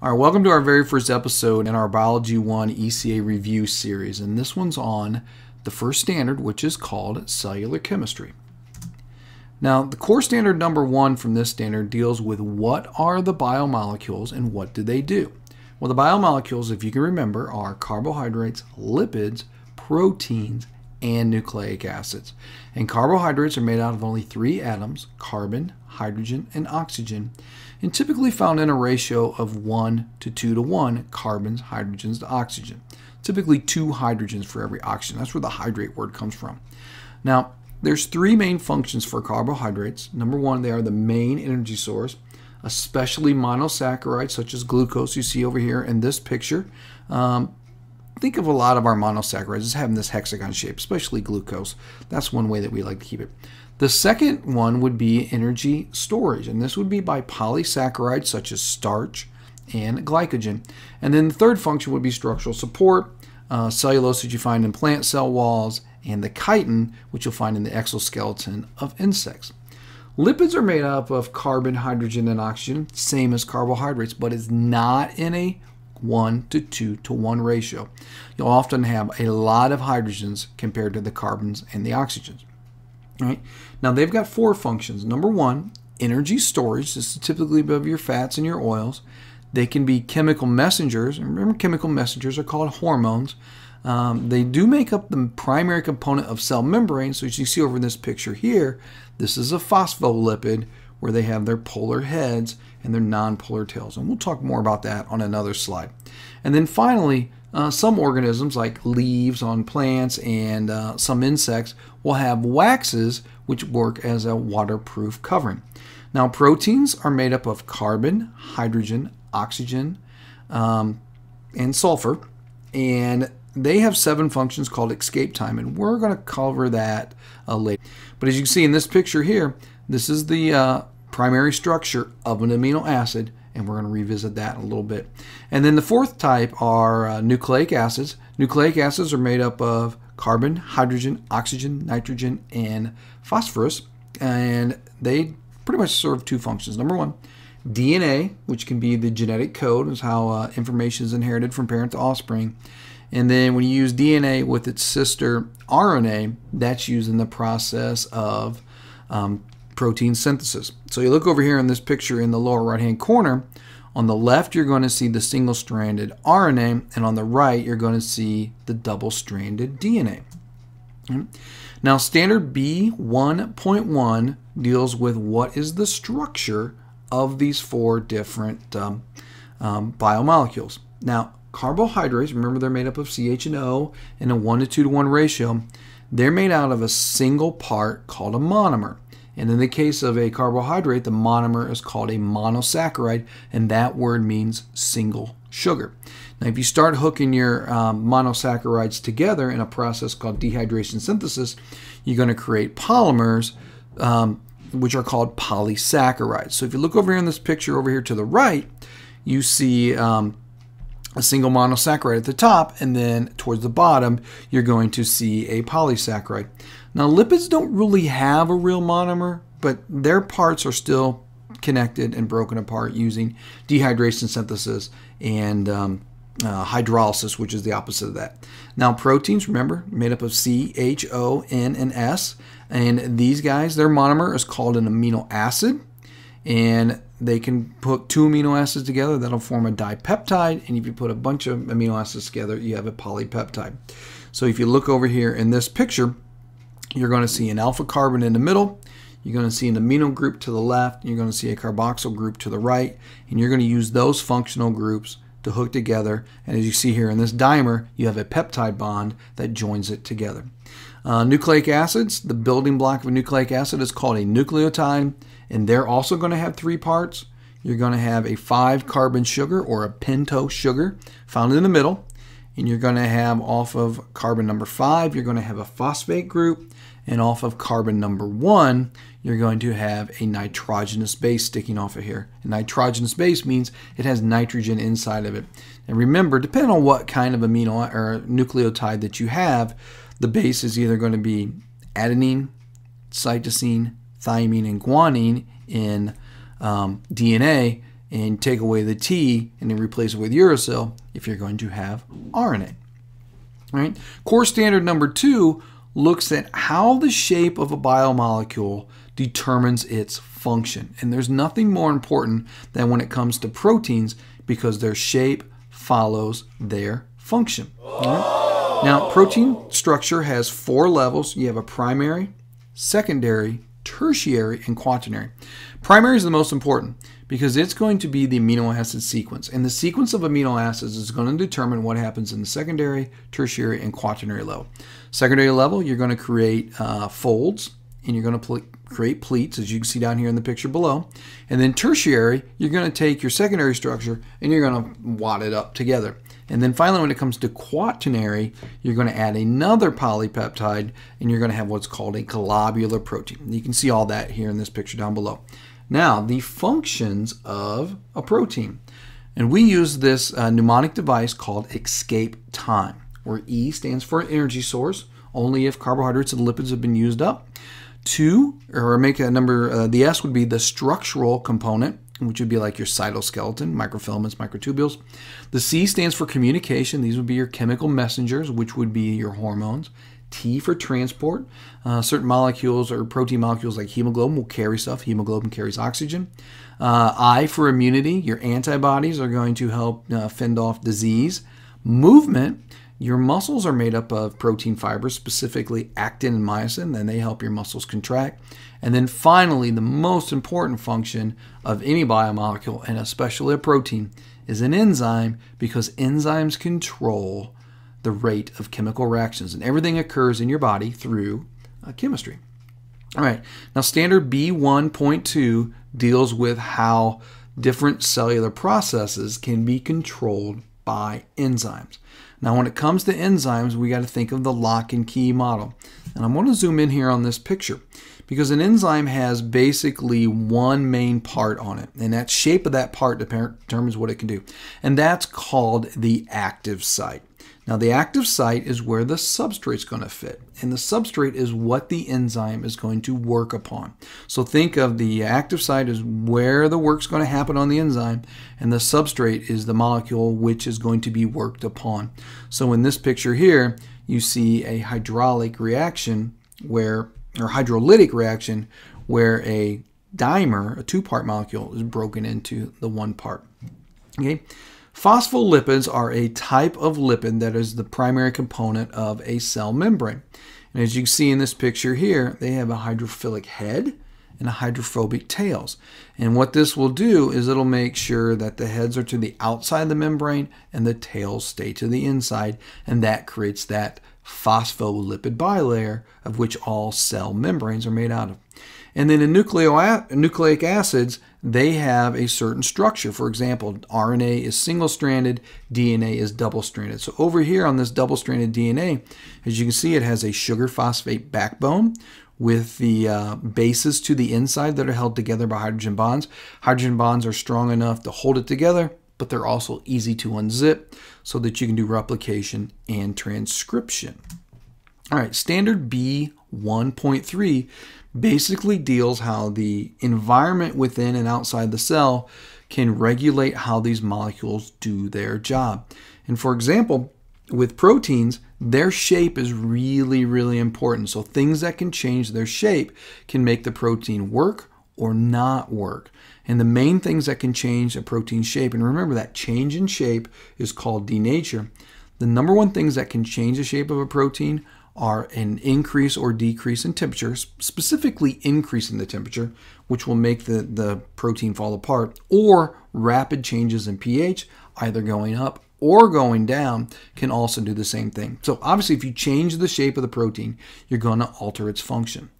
All right, welcome to our very first episode in our Biology 1 ECA review series. And this one's on the first standard, which is called cellular chemistry. Now, the core standard number one from this standard deals with what are the biomolecules and what do they do? Well, the biomolecules, if you can remember, are carbohydrates, lipids, proteins, and nucleic acids. And carbohydrates are made out of only three atoms carbon, hydrogen, and oxygen and typically found in a ratio of 1 to 2 to 1 carbons, hydrogens to oxygen. Typically two hydrogens for every oxygen. That's where the hydrate word comes from. Now, there's three main functions for carbohydrates. Number one, they are the main energy source, especially monosaccharides such as glucose you see over here in this picture. Um, think of a lot of our monosaccharides as having this hexagon shape, especially glucose. That's one way that we like to keep it. The second one would be energy storage, and this would be by polysaccharides such as starch and glycogen. And then the third function would be structural support, uh, cellulose that you find in plant cell walls, and the chitin, which you'll find in the exoskeleton of insects. Lipids are made up of carbon, hydrogen, and oxygen, same as carbohydrates, but it's not in a 1 to 2 to 1 ratio. You'll often have a lot of hydrogens compared to the carbons and the oxygens. Right? Now they've got four functions. Number one, energy storage. This is typically of your fats and your oils. They can be chemical messengers. Remember, chemical messengers are called hormones. Um, they do make up the primary component of cell membrane. So as you see over in this picture here, this is a phospholipid where they have their polar heads and their nonpolar tails. And we'll talk more about that on another slide. And then finally, uh, some organisms, like leaves on plants and uh, some insects, will have waxes which work as a waterproof covering. Now, proteins are made up of carbon, hydrogen, oxygen, um, and sulfur, and they have seven functions called escape time, and we're going to cover that uh, later. But as you can see in this picture here, this is the uh, primary structure of an amino acid, and we're going to revisit that in a little bit. And then the fourth type are uh, nucleic acids. Nucleic acids are made up of carbon, hydrogen, oxygen, nitrogen, and phosphorus, and they pretty much serve two functions. Number one, DNA, which can be the genetic code, is how uh, information is inherited from parent to offspring. And then when you use DNA with its sister RNA, that's used in the process of um, protein synthesis. So you look over here in this picture in the lower right hand corner. On the left, you're going to see the single stranded RNA, and on the right, you're going to see the double stranded DNA. Now, standard B1.1 deals with what is the structure of these four different um, um, biomolecules. Now, carbohydrates, remember they're made up of CH and O in a 1 to 2 to 1 ratio. They're made out of a single part called a monomer. And in the case of a carbohydrate, the monomer is called a monosaccharide, and that word means single sugar. Now, if you start hooking your um, monosaccharides together in a process called dehydration synthesis, you're going to create polymers, um, which are called polysaccharides. So if you look over here in this picture over here to the right, you see um, a single monosaccharide at the top, and then towards the bottom, you're going to see a polysaccharide. Now, lipids don't really have a real monomer, but their parts are still connected and broken apart using dehydration synthesis and um, uh, hydrolysis, which is the opposite of that. Now, proteins, remember, made up of C, H, O, N, and S. And these guys, their monomer is called an amino acid. And they can put two amino acids together, that'll form a dipeptide. And if you put a bunch of amino acids together, you have a polypeptide. So if you look over here in this picture, you're going to see an alpha carbon in the middle. You're going to see an amino group to the left. You're going to see a carboxyl group to the right. And you're going to use those functional groups to hook together. And as you see here in this dimer, you have a peptide bond that joins it together. Uh, nucleic acids, the building block of a nucleic acid is called a nucleotide, and they're also going to have three parts. You're going to have a five carbon sugar or a pentose sugar found in the middle, and you're going to have off of carbon number five, you're going to have a phosphate group, and off of carbon number one, you're going to have a nitrogenous base sticking off of here. A nitrogenous base means it has nitrogen inside of it. And remember, depending on what kind of amino or nucleotide that you have, the base is either going to be adenine, cytosine, thymine, and guanine in um, DNA, and take away the T and then replace it with uracil if you're going to have RNA. All right? Core standard number two looks at how the shape of a biomolecule determines its function. And there's nothing more important than when it comes to proteins because their shape follows their function. Right? Now, protein structure has four levels. You have a primary, secondary, tertiary, and quaternary. Primary is the most important because it's going to be the amino acid sequence. And the sequence of amino acids is going to determine what happens in the secondary, tertiary, and quaternary level. Secondary level, you're going to create uh, folds and you're going to create pleats, as you can see down here in the picture below. And then tertiary, you're going to take your secondary structure and you're going to wad it up together. And then finally, when it comes to quaternary, you're going to add another polypeptide and you're going to have what's called a globular protein. You can see all that here in this picture down below. Now, the functions of a protein. And we use this uh, mnemonic device called escape time, where E stands for energy source, only if carbohydrates and lipids have been used up. Two, or make a number, uh, the S would be the structural component, which would be like your cytoskeleton, microfilaments, microtubules. The C stands for communication. These would be your chemical messengers, which would be your hormones. T for transport. Uh, certain molecules or protein molecules like hemoglobin will carry stuff. Hemoglobin carries oxygen. Uh, I for immunity. Your antibodies are going to help uh, fend off disease. Movement. Your muscles are made up of protein fibers, specifically actin and myosin, and they help your muscles contract. And then finally, the most important function of any biomolecule, and especially a protein, is an enzyme because enzymes control the rate of chemical reactions. And everything occurs in your body through uh, chemistry. All right, now standard B1.2 deals with how different cellular processes can be controlled by enzymes. Now, when it comes to enzymes, we got to think of the lock and key model. And I'm going to zoom in here on this picture because an enzyme has basically one main part on it, and that shape of that part determines what it can do. And that's called the active site. Now the active site is where the substrate is going to fit, and the substrate is what the enzyme is going to work upon. So think of the active site as where the work's going to happen on the enzyme, and the substrate is the molecule which is going to be worked upon. So in this picture here, you see a hydraulic reaction where, or hydrolytic reaction, where a dimer, a two-part molecule, is broken into the one part. Okay. Phospholipids are a type of lipid that is the primary component of a cell membrane. And as you see in this picture here, they have a hydrophilic head and a hydrophobic tails. And what this will do is it'll make sure that the heads are to the outside of the membrane and the tails stay to the inside, and that creates that phospholipid bilayer of which all cell membranes are made out of. And then in nucleic acids, they have a certain structure. For example, RNA is single stranded, DNA is double stranded. So over here on this double stranded DNA, as you can see, it has a sugar phosphate backbone with the uh, bases to the inside that are held together by hydrogen bonds. Hydrogen bonds are strong enough to hold it together, but they're also easy to unzip so that you can do replication and transcription. All right, standard B 1.3 basically deals how the environment within and outside the cell can regulate how these molecules do their job. And for example, with proteins, their shape is really, really important. So things that can change their shape can make the protein work or not work. And the main things that can change a protein shape, and remember that change in shape is called denature. The number one things that can change the shape of a protein are an increase or decrease in temperature, specifically increasing the temperature, which will make the, the protein fall apart, or rapid changes in pH, either going up or going down, can also do the same thing. So, obviously, if you change the shape of the protein, you're going to alter its function.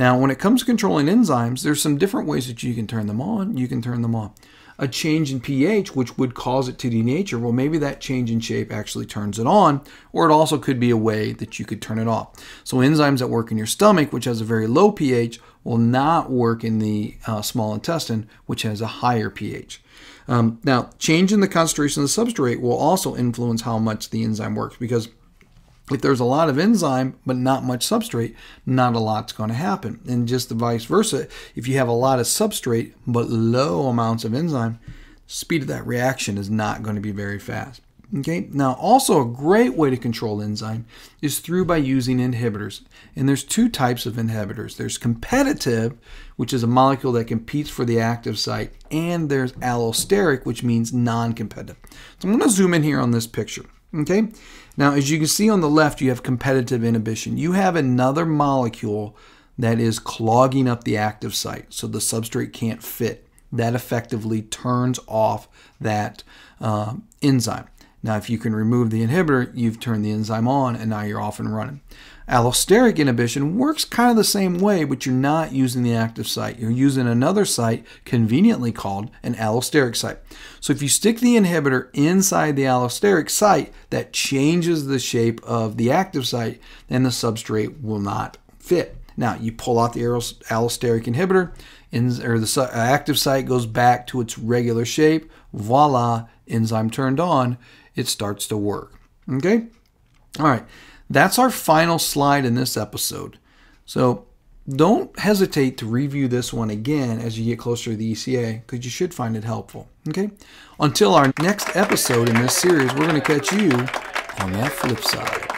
Now, when it comes to controlling enzymes, there's some different ways that you can turn them on, you can turn them off a change in pH, which would cause it to denature, well, maybe that change in shape actually turns it on, or it also could be a way that you could turn it off. So enzymes that work in your stomach, which has a very low pH, will not work in the uh, small intestine, which has a higher pH. Um, now, change in the concentration of the substrate will also influence how much the enzyme works because if there's a lot of enzyme but not much substrate, not a lot's going to happen. And just the vice versa, if you have a lot of substrate but low amounts of enzyme, speed of that reaction is not going to be very fast. Okay, now also a great way to control enzyme is through by using inhibitors. And there's two types of inhibitors. There's competitive, which is a molecule that competes for the active site, and there's allosteric, which means non-competitive. So I'm going to zoom in here on this picture. Okay, now as you can see on the left, you have competitive inhibition. You have another molecule that is clogging up the active site, so the substrate can't fit. That effectively turns off that uh, enzyme. Now, if you can remove the inhibitor, you've turned the enzyme on and now you're off and running. Allosteric inhibition works kind of the same way, but you're not using the active site. You're using another site conveniently called an allosteric site. So if you stick the inhibitor inside the allosteric site, that changes the shape of the active site and the substrate will not fit. Now, you pull out the allosteric inhibitor, or the uh, active site goes back to its regular shape. Voila, enzyme turned on it starts to work. Okay? All right. That's our final slide in this episode. So don't hesitate to review this one again as you get closer to the ECA because you should find it helpful. Okay? Until our next episode in this series, we're going to catch you on that flip side.